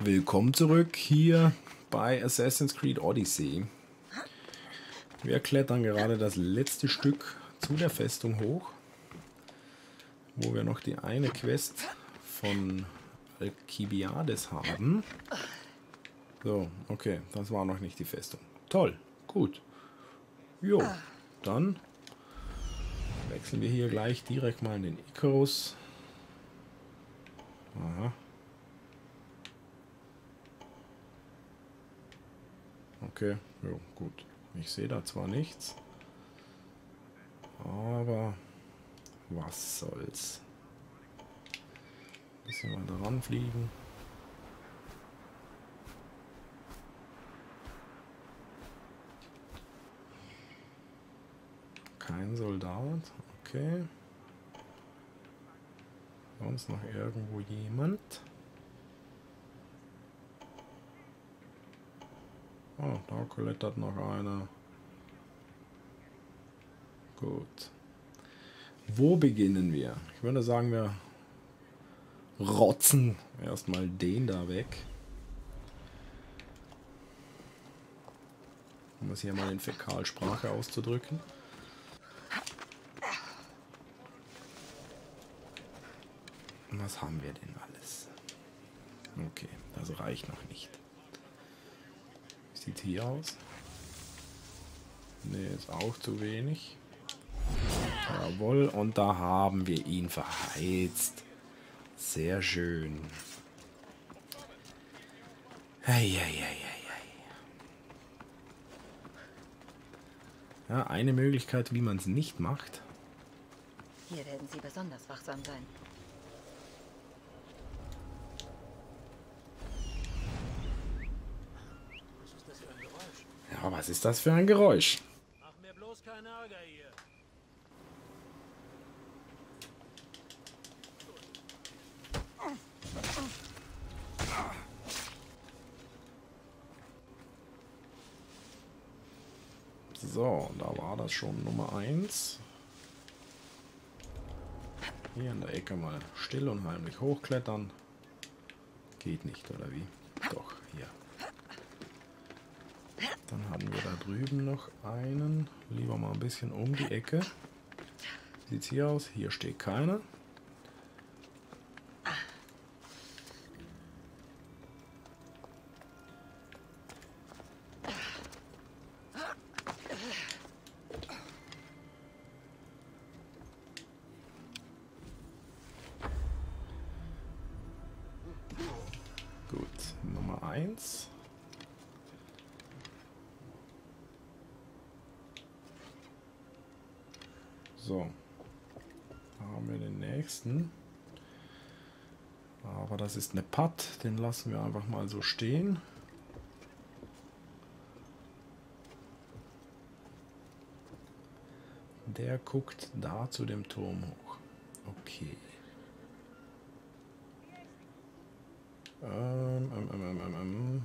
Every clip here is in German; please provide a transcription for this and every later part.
Willkommen zurück hier bei Assassin's Creed Odyssey. Wir klettern gerade das letzte Stück zu der Festung hoch, wo wir noch die eine Quest von Alkibiades haben. So, okay, das war noch nicht die Festung. Toll, gut. Jo, dann wechseln wir hier gleich direkt mal in den Icarus. Aha. Okay, jo, gut. Ich sehe da zwar nichts, aber was soll's. Ein bisschen weiter ranfliegen. Kein Soldat, okay. Sonst noch irgendwo jemand? Oh, da klettert noch einer. Gut. Wo beginnen wir? Ich würde sagen, wir rotzen erstmal den da weg. Um es hier mal in Fäkalsprache auszudrücken. Was haben wir denn alles? Okay, das reicht noch nicht. Wie sieht hier aus? Ne, ist auch zu wenig. Jawohl, und da haben wir ihn verheizt. Sehr schön. Eieieiei. Ja, eine Möglichkeit, wie man es nicht macht. Hier werden Sie besonders wachsam sein. Ja, was ist das für ein Geräusch? Mach mir bloß keinen Ärger hier. So, da war das schon Nummer 1. Hier in der Ecke mal still und heimlich hochklettern. Geht nicht, oder wie? Doch, hier. Dann haben wir da drüben noch einen. Lieber mal ein bisschen um die Ecke. Sieht's hier aus? Hier steht keiner. Gut, Nummer 1. So. Da haben wir den nächsten. Aber das ist eine Putt, den lassen wir einfach mal so stehen. Der guckt da zu dem Turm hoch. Okay. Ähm, ähm, ähm, ähm, ähm, ähm.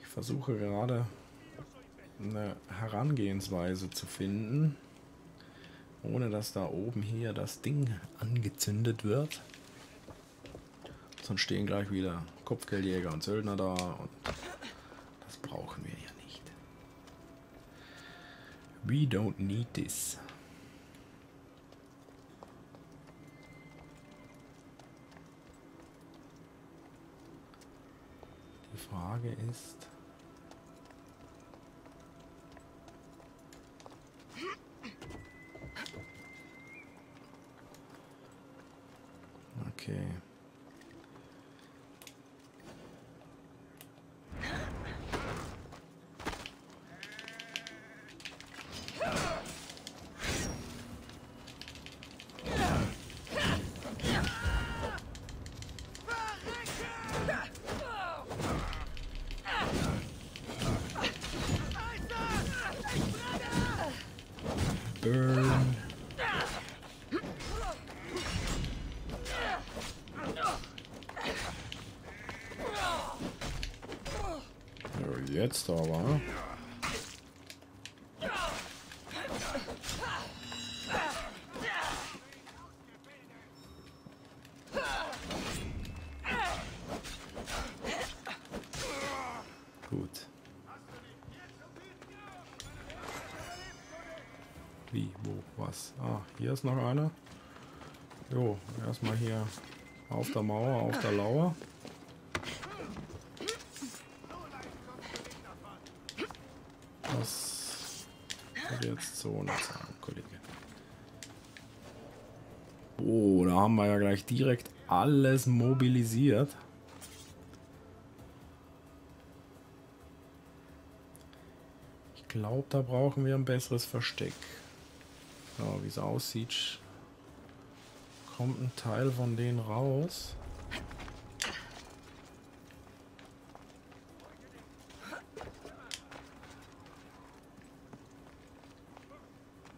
Ich versuche gerade eine Herangehensweise zu finden, ohne dass da oben hier das Ding angezündet wird. Sonst stehen gleich wieder Kopfgeldjäger und Söldner da und das brauchen wir ja nicht. We don't need this. Die Frage ist, Jetzt aber. Gut. Wie, wo, was? Ah, hier ist noch einer. Jo, erstmal hier auf der Mauer, auf der Lauer. Das wird jetzt so nicht sagen, Kollege. Oh, da haben wir ja gleich direkt alles mobilisiert. Ich glaube, da brauchen wir ein besseres Versteck. So, wie es aussieht, kommt ein Teil von denen raus.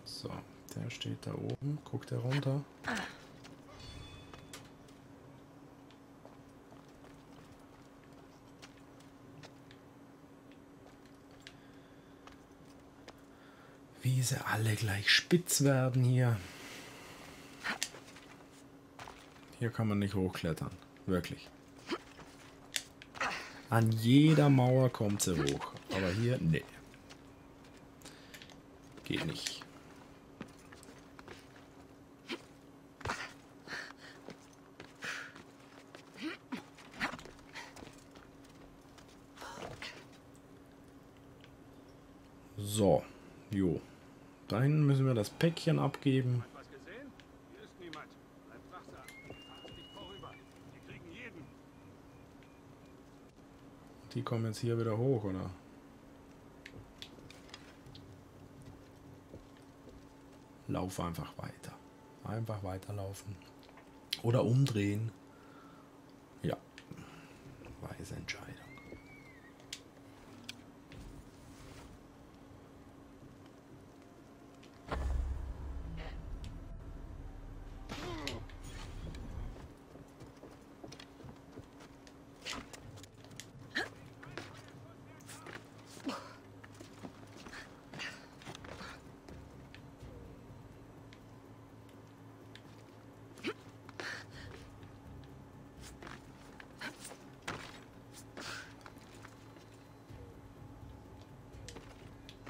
So, der steht da oben. Guckt er runter. Wie sie alle gleich spitz werden hier. Hier kann man nicht hochklettern. Wirklich. An jeder Mauer kommt sie hoch. Aber hier, nee. Geht nicht. So, jo. Da hinten müssen wir das Päckchen abgeben. Die kommen jetzt hier wieder hoch, oder? Lauf einfach weiter. Einfach weiterlaufen. Oder umdrehen.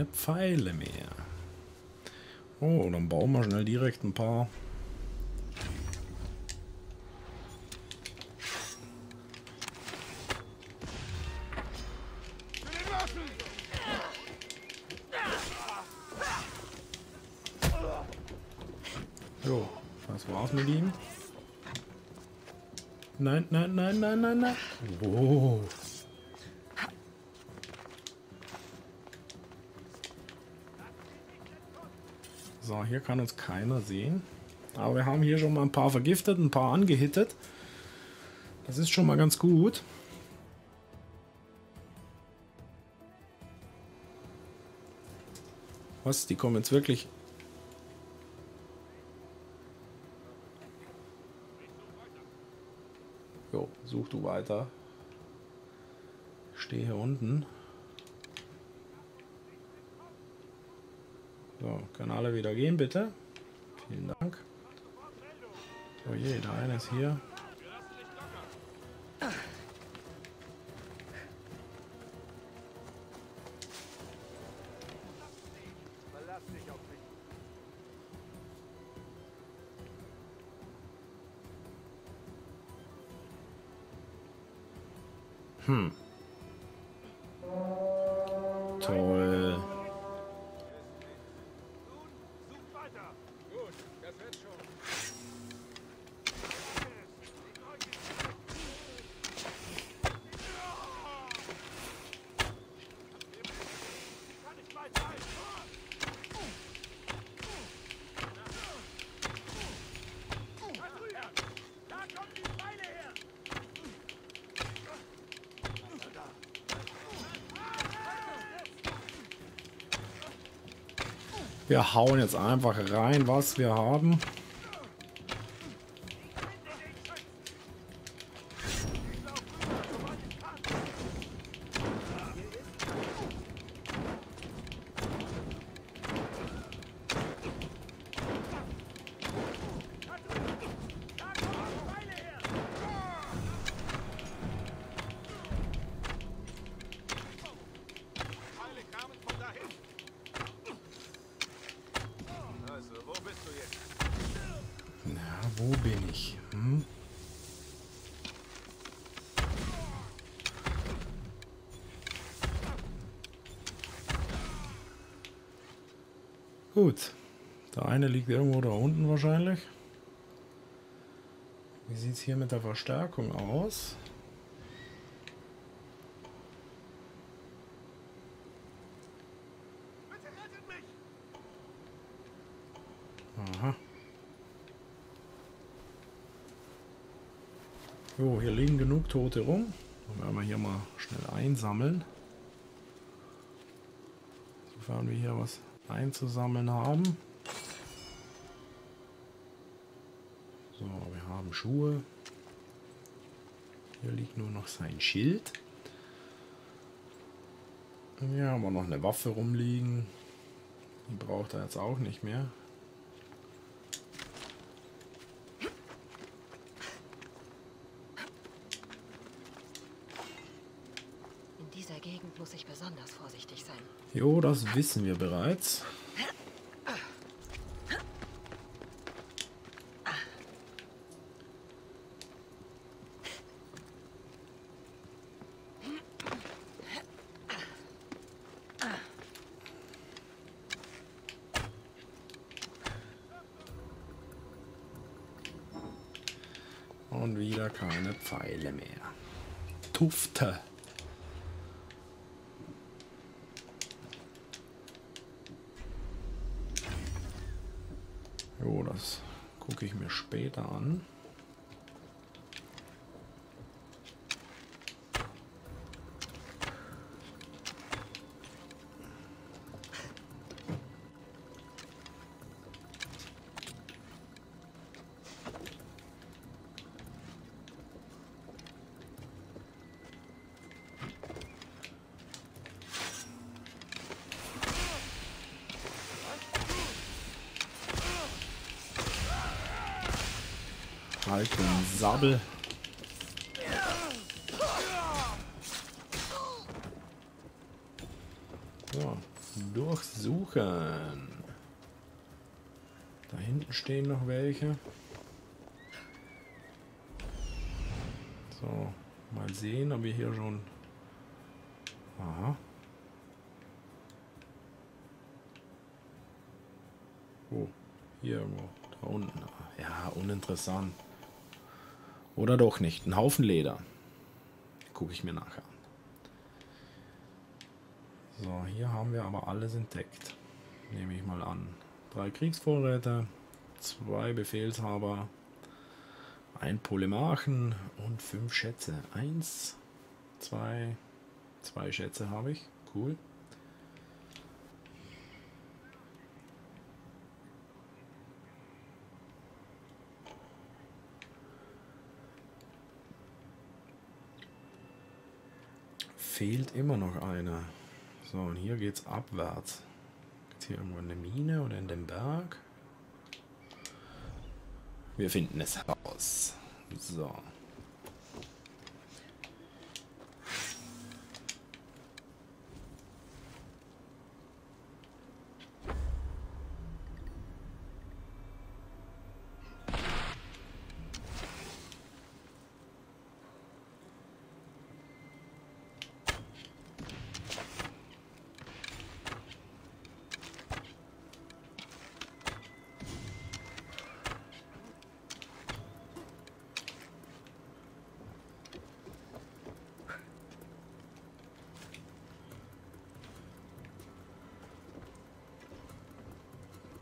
Keine Pfeile mehr. Oh, dann bauen wir schnell direkt ein paar. Jo, was war's mit ihm? Nein, nein, nein, nein, nein, nein. Oh. So, hier kann uns keiner sehen. Aber wir haben hier schon mal ein paar vergiftet, ein paar angehittet. Das ist schon mal ganz gut. Was? Die kommen jetzt wirklich... Jo, such du weiter. Ich stehe hier unten. So, können alle wieder gehen, bitte. Vielen Dank. Oh je, der eine ist hier. Wir hauen jetzt einfach rein, was wir haben. Gut. Der eine liegt irgendwo da unten wahrscheinlich. Wie sieht es hier mit der Verstärkung aus? Aha. Jo, hier liegen genug Tote rum. Dann werden wir hier mal schnell einsammeln. Sofern wir hier was einzusammeln haben. So, wir haben Schuhe. Hier liegt nur noch sein Schild. Hier haben wir noch eine Waffe rumliegen. Die braucht er jetzt auch nicht mehr. Jo, das wissen wir bereits. Und wieder keine Pfeile mehr. Tufte. Gucke ich mir später an. Halt den Sabel. So, durchsuchen. Da hinten stehen noch welche. So, mal sehen, ob wir hier schon... Aha. Oh, hier irgendwo. Da unten. Ja, uninteressant. Oder doch nicht. Ein Haufen Leder. Gucke ich mir nachher an. So, hier haben wir aber alles entdeckt. Nehme ich mal an. Drei Kriegsvorräte, zwei Befehlshaber, ein Polemarchen und fünf Schätze. Eins, zwei, zwei Schätze habe ich. Cool. Fehlt immer noch einer. So, und hier geht's abwärts. Gibt's hier irgendwo eine Mine oder in dem Berg? Wir finden es heraus. So.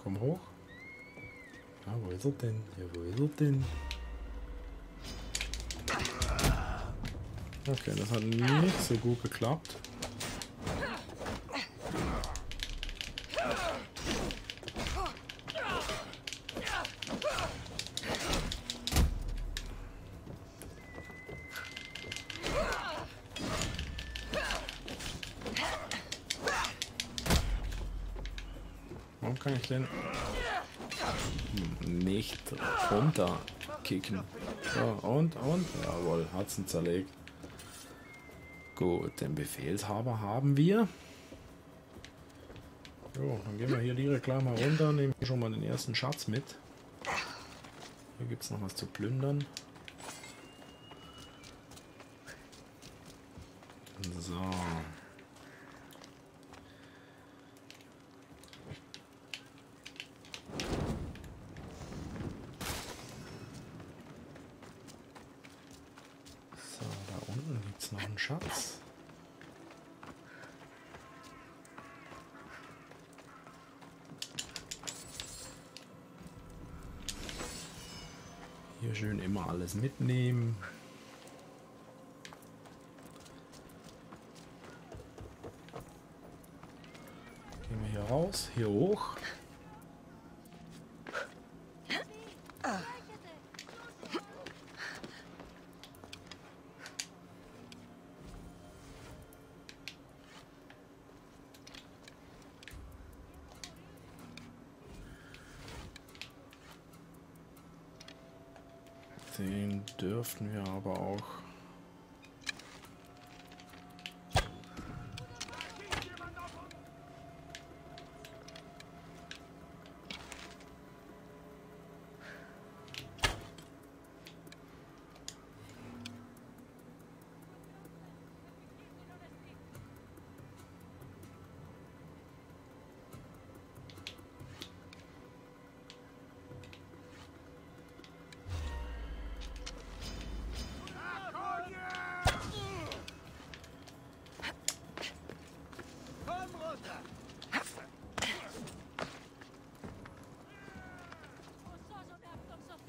Komm hoch. Ja, wo ist er denn? Ja, wo ist er denn? Okay, das hat nicht so gut geklappt. Warum kann ich denn nicht runter kicken? So, und, und? Jawohl, hat's ihn zerlegt. Gut, den Befehlshaber haben wir. Jo, dann gehen wir hier direkt gleich runter, nehmen schon mal den ersten Schatz mit. Hier gibt es noch was zu plündern. So, da unten gibt es noch einen Schatz. Hier schön immer alles mitnehmen. Gehen wir hier raus, hier hoch.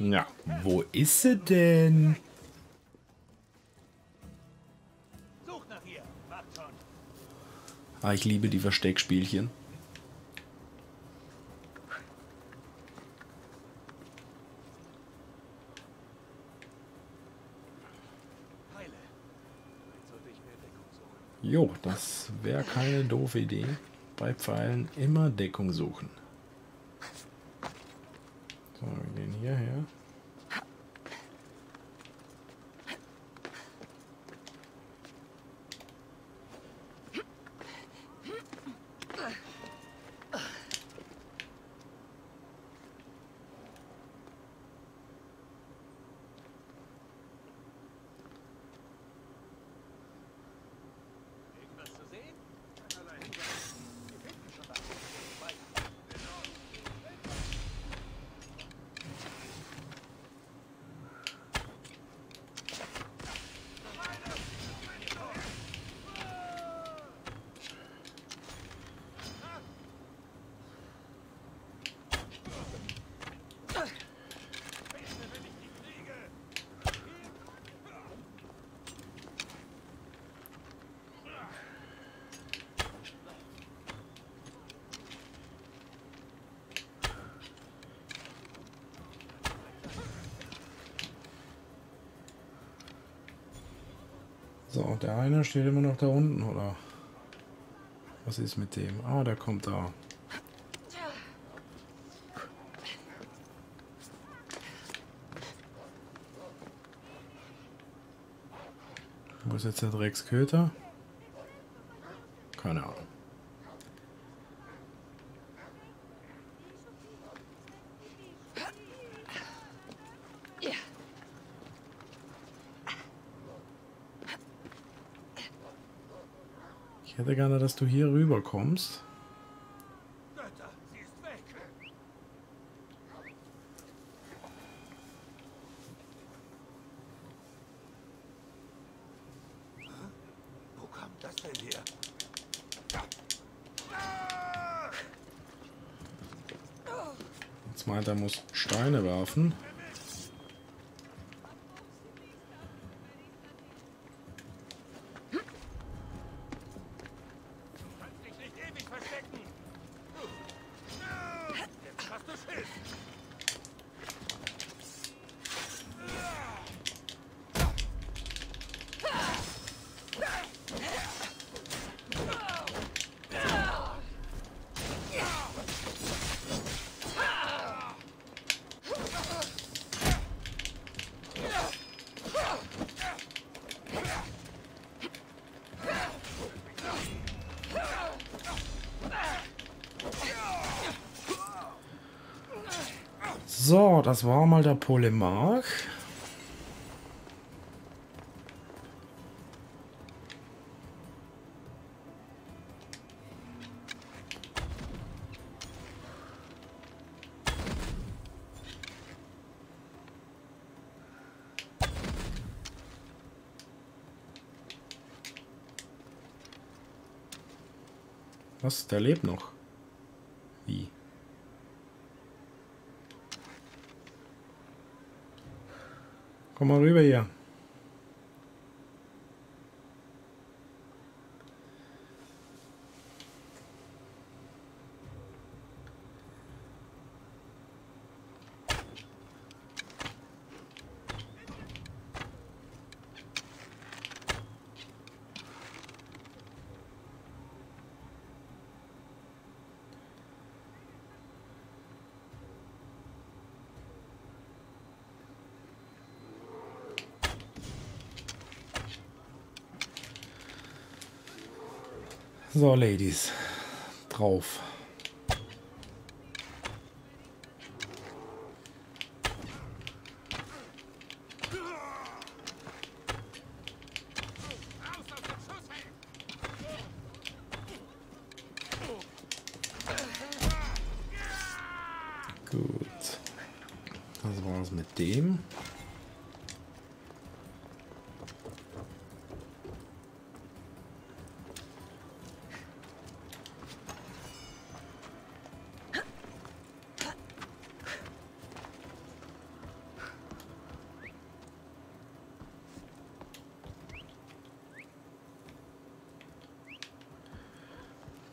Ja, wo ist sie denn? Such nach ihr. Macht schon. Ah, ich liebe die Versteckspielchen. Heile. Vielleicht sollte ich mehr Deckung suchen. Jo, das wäre keine doofe Idee. Bei Pfeilen immer Deckung suchen. So, wir gehen hierher. Irgendwas zu sehen? Keinerlei Hinweis. Wir finden schon was. Weiter. So, der eine steht immer noch da unten, oder? Was ist mit dem? Ah, der kommt da. Wo ist jetzt der Drecksköter? Keine Ahnung. Ich hätte gerne, dass du hier rüber kommst. Jetzt meint er, muss Steine werfen. So, das war mal der Polemark. Was? Der lebt noch. Ramón Rivella. So, Ladies. Drauf. Raus aus dem Schussfeld. Gut. Das war's mit dem.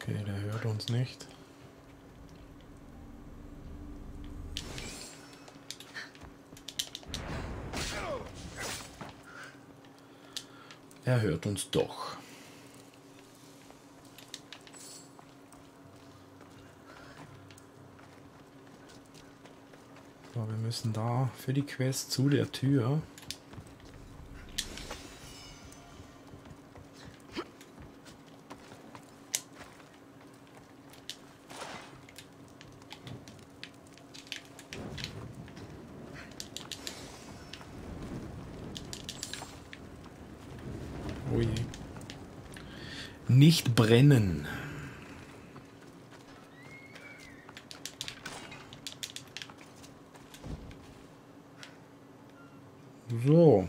Okay, der hört uns nicht. Er hört uns doch. So, wir müssen da für die Quest zu der Tür. Oh je. Nicht brennen. So.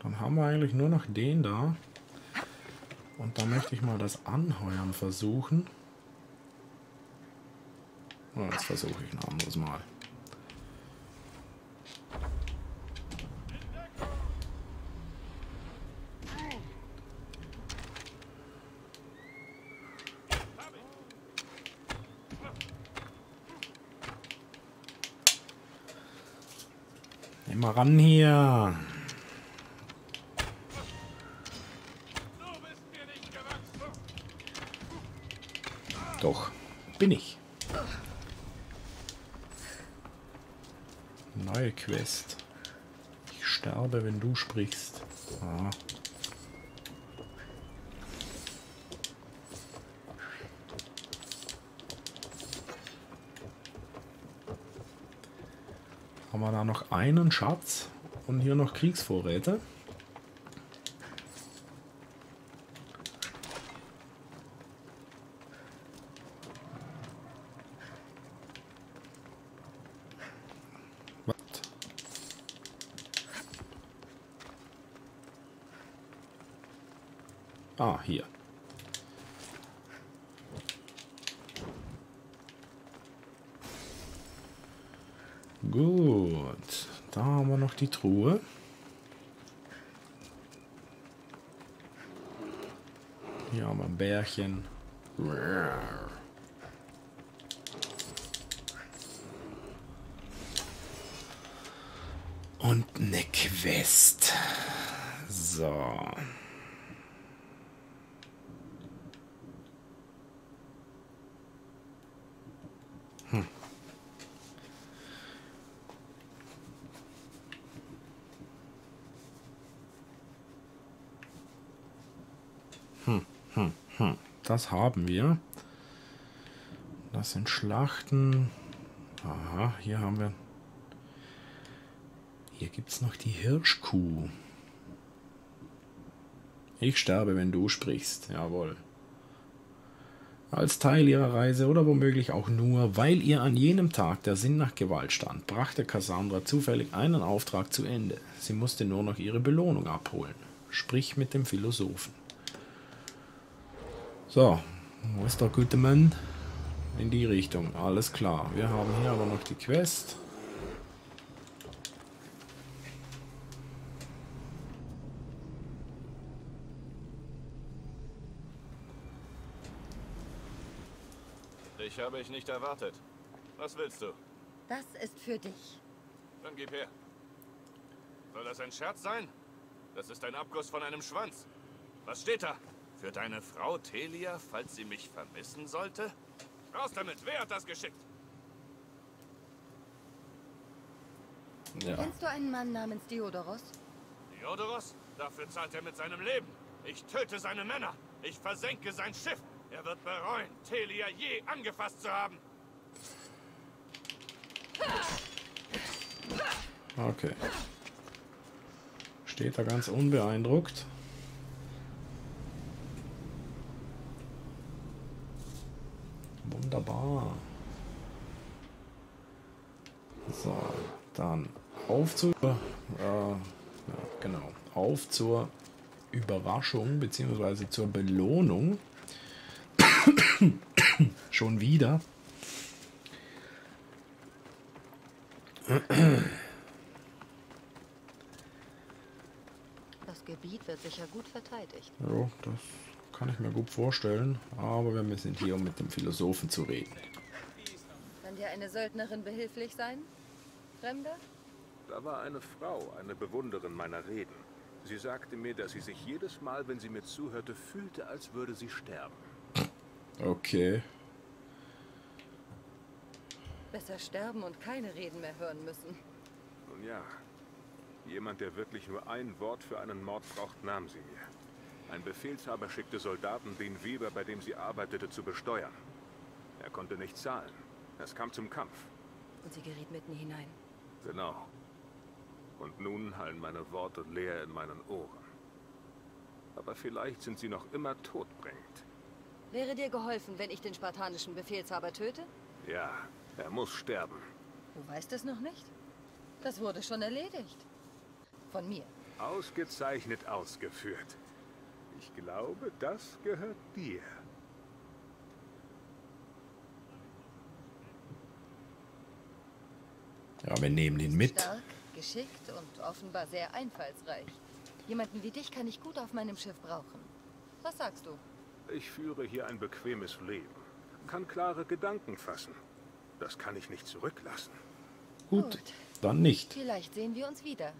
Dann haben wir eigentlich nur noch den da. Und da möchte ich mal das Anheuern versuchen. Oh, das versuche ich ein anderes Mal. Mal ran hier. Doch, bin ich. Neue Quest. Ich sterbe, wenn du sprichst. Ah. Haben wir da noch einen Schatz und hier noch Kriegsvorräte? Was? Ah, hier. Gut. Da haben wir noch die Truhe. Hier haben wir ein Bärchen. Und eine Quest. So. Das haben wir. Das sind Schlachten. Aha, hier haben wir. Hier gibt es noch die Hirschkuh. Ich sterbe, wenn du sprichst. Jawohl. Als Teil ihrer Reise oder womöglich auch nur, weil ihr an jenem Tag der Sinn nach Gewalt stand, brachte Cassandra zufällig einen Auftrag zu Ende. Sie musste nur noch ihre Belohnung abholen. Sprich mit dem Philosophen. So, wo ist der gute Mann? In die Richtung, alles klar. Wir haben hier aber noch die Quest. Dich habe ich nicht erwartet. Was willst du? Das ist für dich. Dann gib her. Soll das ein Scherz sein? Das ist ein Abguss von einem Schwanz. Was steht da? Für deine Frau Telia, falls sie mich vermissen sollte? Raus damit! Wer hat das geschickt? Ja. Kennst du einen Mann namens Diodoros? Diodoros? Dafür zahlt er mit seinem Leben. Ich töte seine Männer. Ich versenke sein Schiff. Er wird bereuen, Telia je angefasst zu haben. Okay. Steht da ganz unbeeindruckt. Wunderbar. So, dann auf zur, äh, ja, genau, auf zur Überraschung beziehungsweise zur Belohnung. Schon wieder. Das Gebiet wird sicher gut verteidigt. Ja, das Kann ich mir gut vorstellen. Aber wir sind hier, um mit dem Philosophen zu reden. Kann dir eine Söldnerin behilflich sein? Fremder? Da war eine Frau, eine Bewunderin meiner Reden. Sie sagte mir, dass sie sich jedes Mal, wenn sie mir zuhörte, fühlte, als würde sie sterben. Okay. Besser sterben und keine Reden mehr hören müssen. Nun ja, jemand, der wirklich nur ein Wort für einen Mord braucht, nahm sie mir. Ein Befehlshaber schickte Soldaten, den Weber, bei dem sie arbeitete, zu besteuern. Er konnte nicht zahlen. Es kam zum Kampf. Und sie geriet mitten hinein. Genau. Und nun hallen meine Worte leer in meinen Ohren. Aber vielleicht sind sie noch immer todbringend. Wäre dir geholfen, wenn ich den spartanischen Befehlshaber töte? Ja, er muss sterben. Du weißt es noch nicht? Das wurde schon erledigt. Von mir. Ausgezeichnet ausgeführt. Ich glaube, das gehört dir. Ja, wir nehmen ihn mit. Stark, geschickt und offenbar sehr einfallsreich. Jemanden wie dich kann ich gut auf meinem Schiff brauchen. Was sagst du? Ich führe hier ein bequemes Leben. Kann klare Gedanken fassen. Das kann ich nicht zurücklassen. Gut, Gut. dann nicht. Vielleicht sehen wir uns wieder,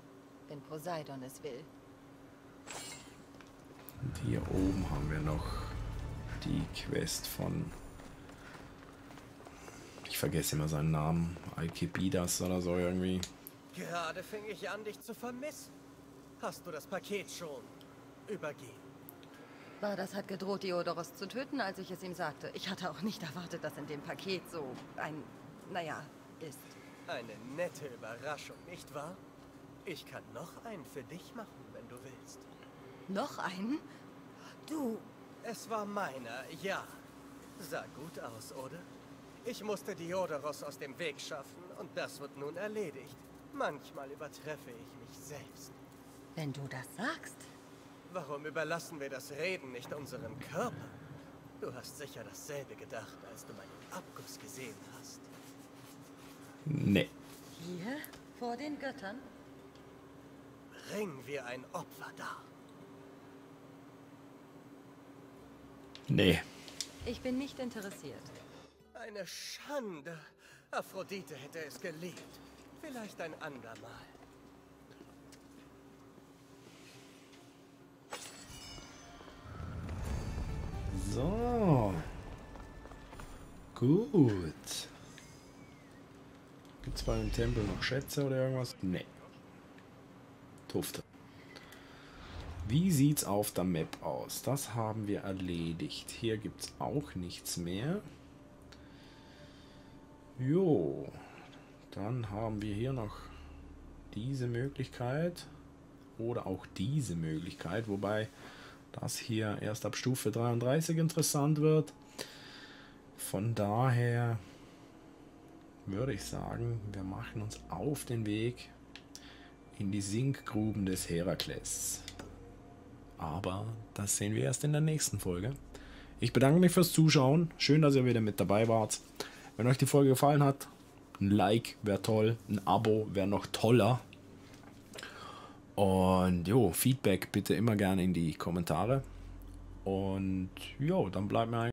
wenn Poseidon es will. Und hier oben haben wir noch die Quest von. Ich vergesse immer seinen Namen. Alkibidas oder so irgendwie. Gerade fing ich an, dich zu vermissen. Hast du das Paket schon übergeben? Bardas hat gedroht, Diodoros zu töten, als ich es ihm sagte. Ich hatte auch nicht erwartet, dass in dem Paket so ein, naja, ist. Eine nette Überraschung, nicht wahr? Ich kann noch einen für dich machen, wenn du willst. Noch einen? Du, Es war meiner, ja. Sah gut aus, oder? Ich musste Diodoros aus dem Weg schaffen und das wird nun erledigt. Manchmal übertreffe ich mich selbst. wenn du das sagst. Warum überlassen wir das Reden nicht unserem Körper? Du hast sicher dasselbe gedacht, als du meinen Abguss gesehen hast. Nee. Hier? Vor den Göttern? Bringen wir ein Opfer dar. Nee. Ich bin nicht interessiert. Eine Schande. Aphrodite hätte es geliebt. Vielleicht ein andermal. So. Gut. Gibt es bei dem Tempel noch Schätze oder irgendwas? Nee. Tufte. Wie sieht's auf der Map aus? Das haben wir erledigt. Hier gibt es auch nichts mehr. Jo. Dann haben wir hier noch diese Möglichkeit. Oder auch diese Möglichkeit. Wobei das hier erst ab Stufe 33 interessant wird. Von daher würde ich sagen, wir machen uns auf den Weg in die Sinkgruben des Herakles. Aber das sehen wir erst in der nächsten Folge. Ich bedanke mich fürs Zuschauen. Schön, dass ihr wieder mit dabei wart. Wenn euch die Folge gefallen hat, ein Like wäre toll, ein Abo wäre noch toller. Und jo, Feedback bitte immer gerne in die Kommentare. Und jo, dann bleibt mir eigentlich